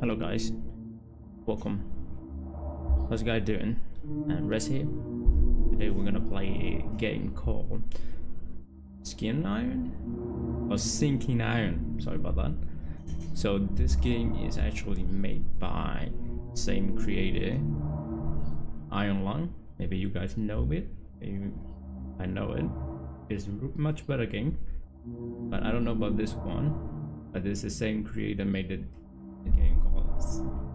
Hello guys, welcome. How's the guy doing? And Res here. Today we're gonna play a game called Skin Iron or Sinking Iron. Sorry about that. So this game is actually made by same creator, Iron Lung. Maybe you guys know it. Maybe I know it. It's a much better game, but I don't know about this one. But this is the same creator made it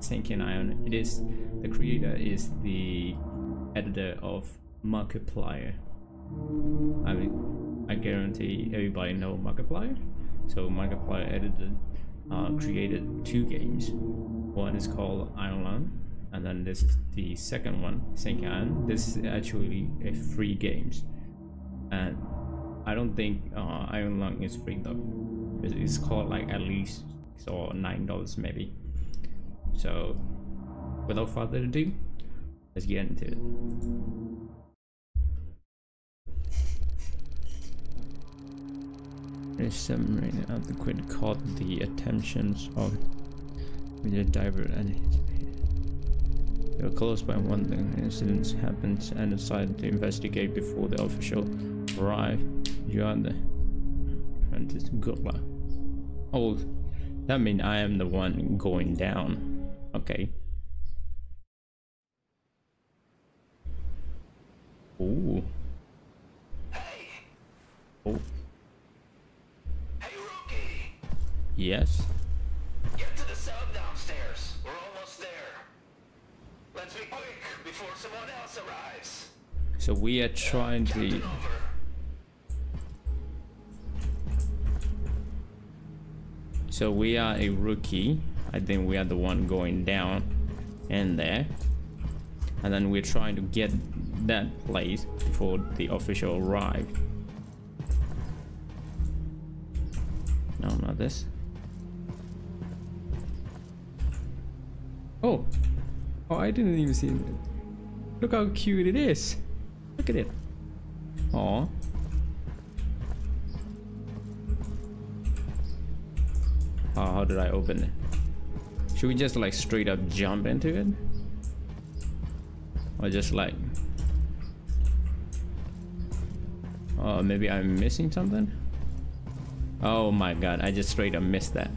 Sinking Iron. It is the creator is the editor of Markiplier. I mean, I guarantee everybody know Markiplier. So Markiplier edited, uh, created two games. One is called Iron Lung, and then this is the second one, Sinking Iron. This is actually a free games, and I don't think uh, Iron Lung is free though. It's called like at least or nine dollars maybe. So, without further ado, let's get into it. A submarine of the quid caught the attentions of the diver and they were close by one thing. Incidents happened and decided to investigate before the official arrived. You are the. Good luck. Oh, that means I am the one going down. Okay. Ooh. Hey, Oh. hey, rookie! Yes. Get to the sub downstairs. We're almost there. Let's be quick before someone else arrives. So we are trying to. So we are a rookie. I think we are the one going down in there. And then we're trying to get that place before the official arrive. No, not this. Oh. Oh, I didn't even see it. Look how cute it is. Look at it. Aw. Oh, how did I open it? Should we just like straight up jump into it? Or just like... Oh, maybe I'm missing something? Oh my god, I just straight up missed that.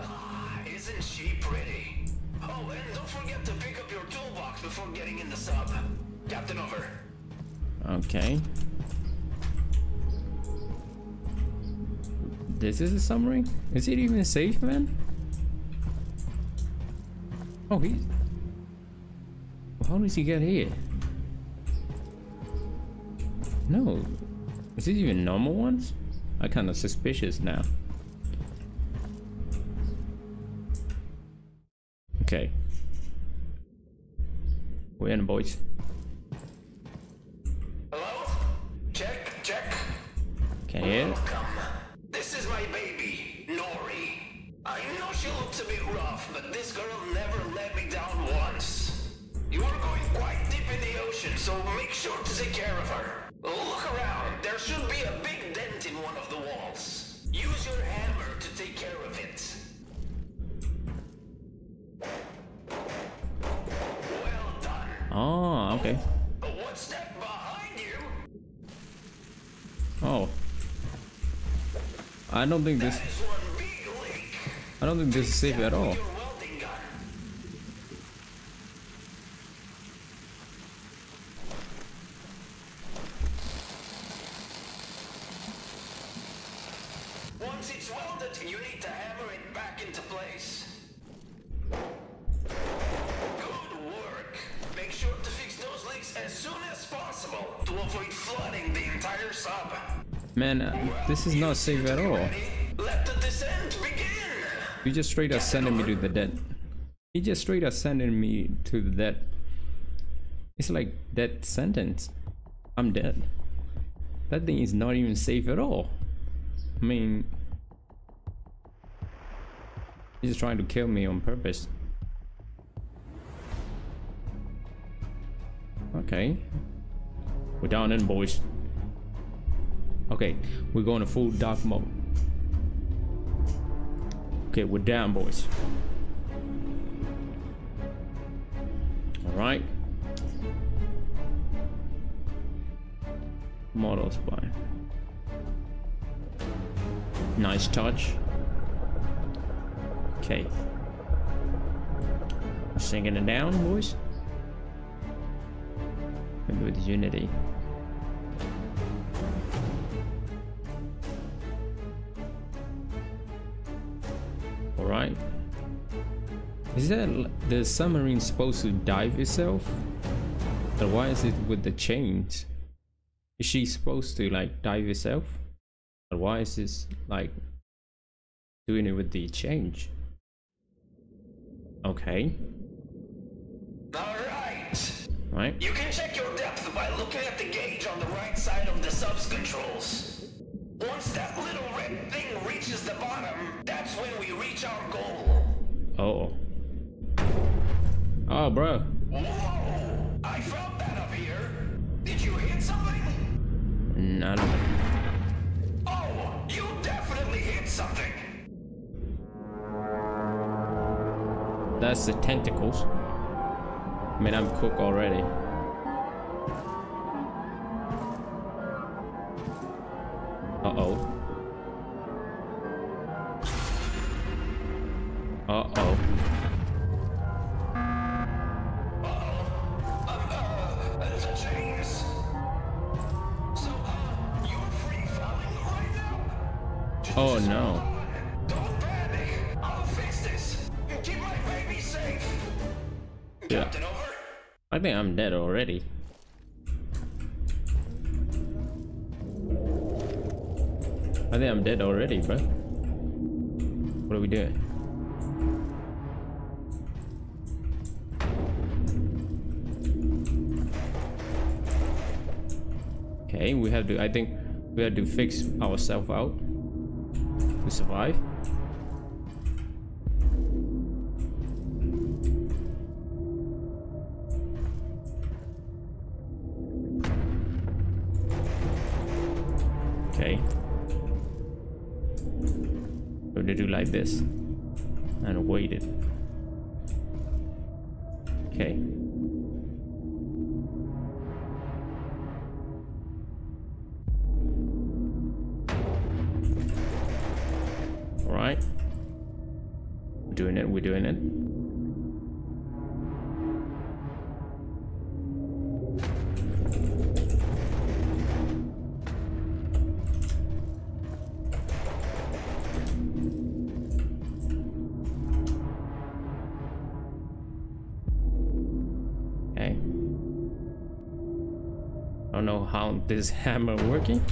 Ah, isn't she pretty? Oh, and don't forget to pick up your toolbox before getting in the sub. Captain over. Okay. This is a submarine? Is it even safe, man? Oh, he... How does he get here? No. Is it even normal ones? I'm kind of suspicious now. Okay. We're in, boys. Hello? Check, check. Can you hear? Welcome. This is my baby, Nori. I know she looks a bit rough, but this girl never so make sure to take care of her. Look around. There should be a big dent in one of the walls. Use your hammer to take care of it. Well done. Oh, okay. What's that behind you? Oh. I don't think this That is one big leak. I don't think this is safe at all. This is not safe at all. You just straight up sending me to the dead. He just straight up sending me to the dead. It's like death sentence. I'm dead. That thing is not even safe at all. I mean, he's trying to kill me on purpose. Okay. We're down in, boys. Okay, we're going to full dark mode. Okay, we're down, boys. All right. Model spy. Nice touch. Okay. singing it down, boys. Maybe with Unity. Is that the submarine supposed to dive itself? Or why is it with the chains? Is she supposed to like dive itself? Or why is this like doing it with the change? Okay. Alright. Right. You can check your depth by looking at the gauge on the right side of the subs controls. Once that little red thing reaches the bottom, that's when we reach our goal. Oh. Oh, bro. Whoa! I found that up here. Did you hit something? None. Oh, you definitely hit something. That's the tentacles. I mean, I'm cooked already. Uh-oh. Uh-oh. Think I'm dead already. I think I'm dead already, bro. What are we doing? Okay, we have to, I think we have to fix ourselves out to survive. Like this and wait it. Okay. Alright. We're doing it, we're doing it. This hammer working.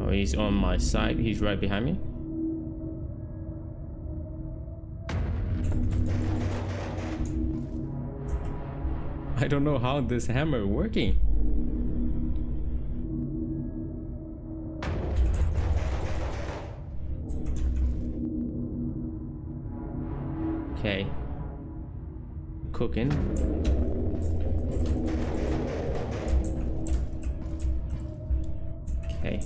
Oh, he's on my side. He's right behind me. I don't know how this hammer working. Cooking. Okay.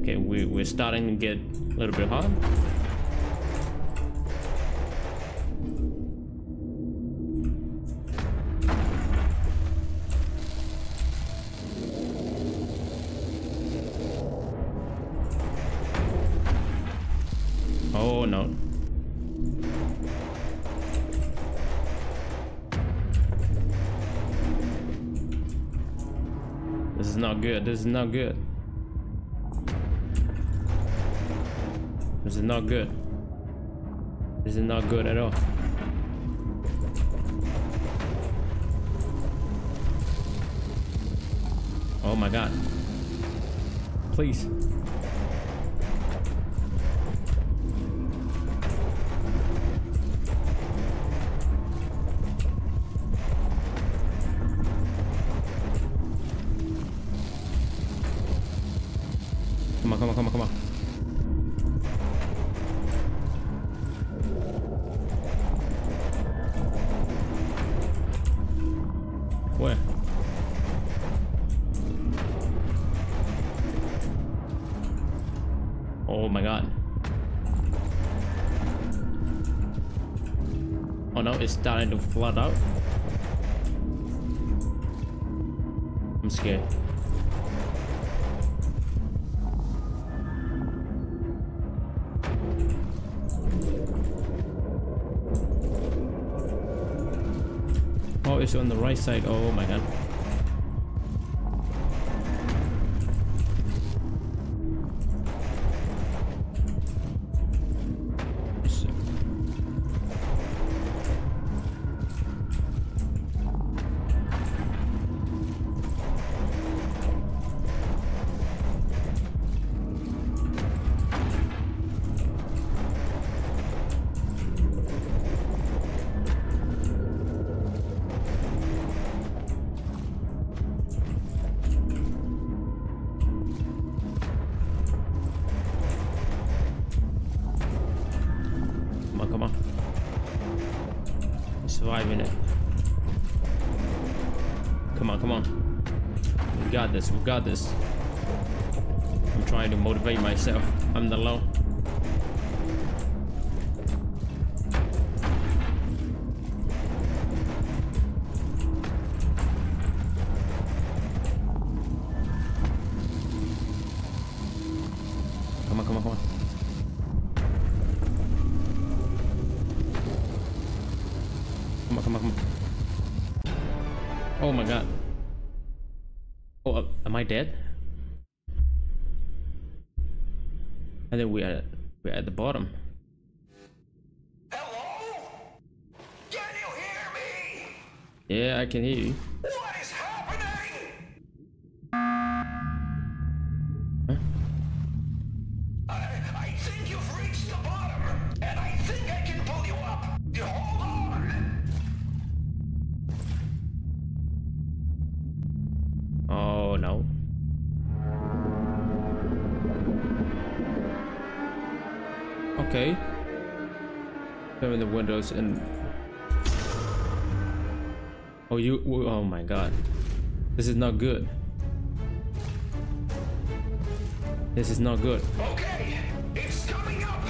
Okay, we, we're starting to get a little bit hot. Not good. This is not good. This is not good. This is not good at all. Oh my god. Please. Oh no, it's starting to flood out. I'm scared. Oh, it's on the right side. Oh my god. This, we got this. I'm trying to motivate myself. I'm on, come on, come on. Come on, come on, come on. Oh my god. I dead? I think we are we're at the bottom. Hello? Can you hear me? Yeah, I can hear you. Okay. Open the windows and. Oh, you. Oh my god. This is not good. This is not good. Okay, it's coming up.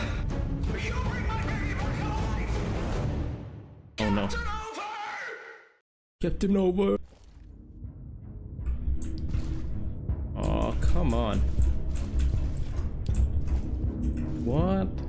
You bring my baby alive. Oh no. Captain over. Oh, come on. What?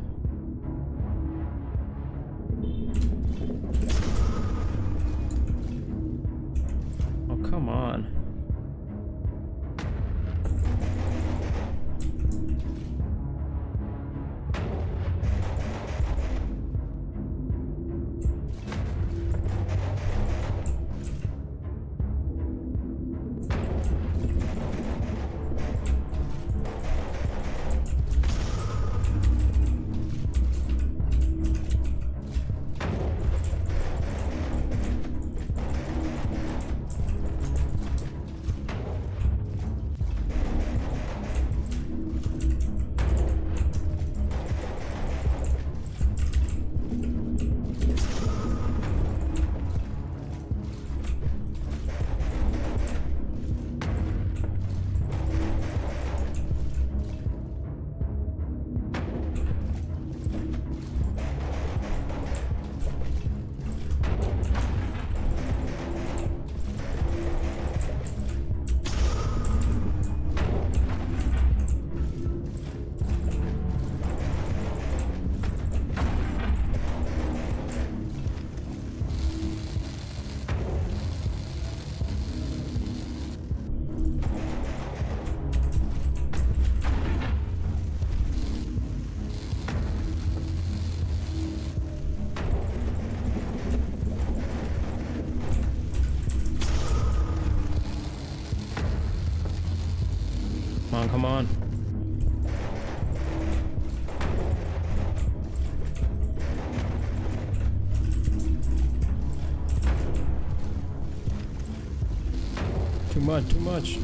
Much, too much.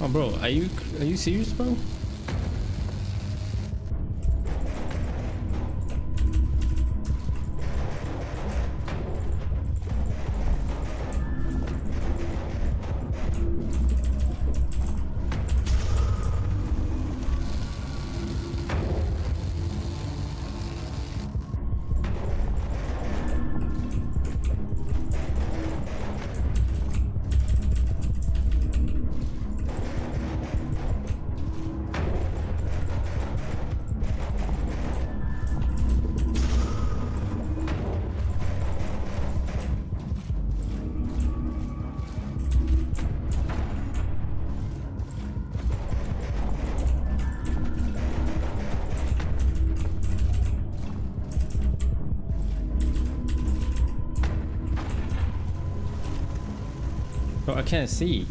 On, bro. Are you are you serious, bro? I can't see.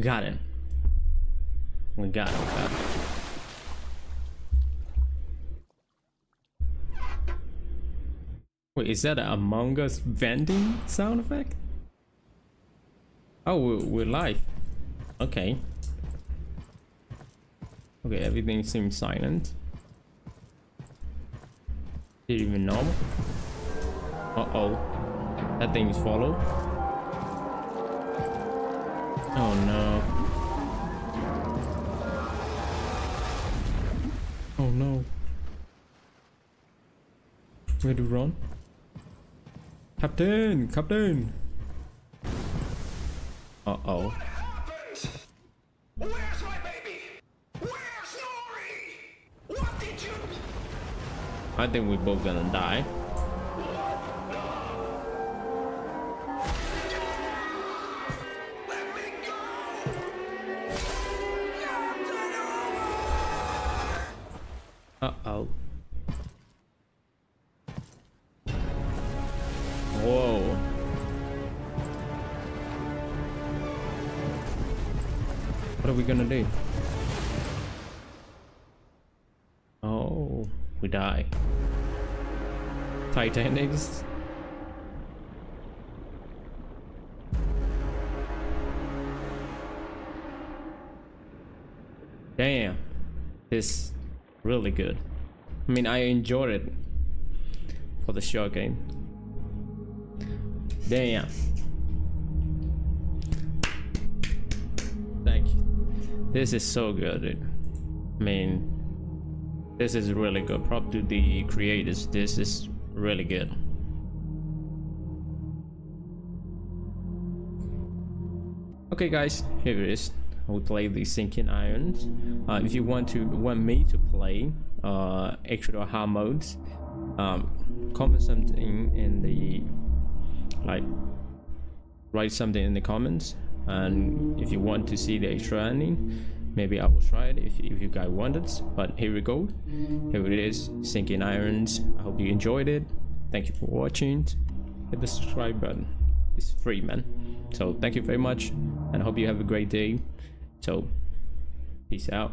We got him. We got him. Got it. Wait, is that a Among Us venting sound effect? Oh, we're, we're live. Okay. Okay, everything seems silent. Did even normal? Uh-oh. That thing is follow. Oh no. Oh no. Where to run? Captain! Captain! Uh-oh. Where's my baby? Where's Nori? What did you... I think we're both gonna die. Oh, we die. Titanics. Damn. This really good. I mean, I enjoyed it for the short game. Damn. This is so good, dude. I mean, this is really good. Prop to the creators. This is really good. Okay, guys, here it is. I will play the Sinking Irons. Uh, if you want to want me to play uh, extra hard modes, um, comment something in the like write something in the comments and if you want to see the extra ending maybe i will try it if, if you guys want it. But here we go. Here it is sinking irons. I hope you enjoyed it. Thank you for watching. Hit the subscribe button. It's free man. So thank you very much and i hope you have a great day. So peace out.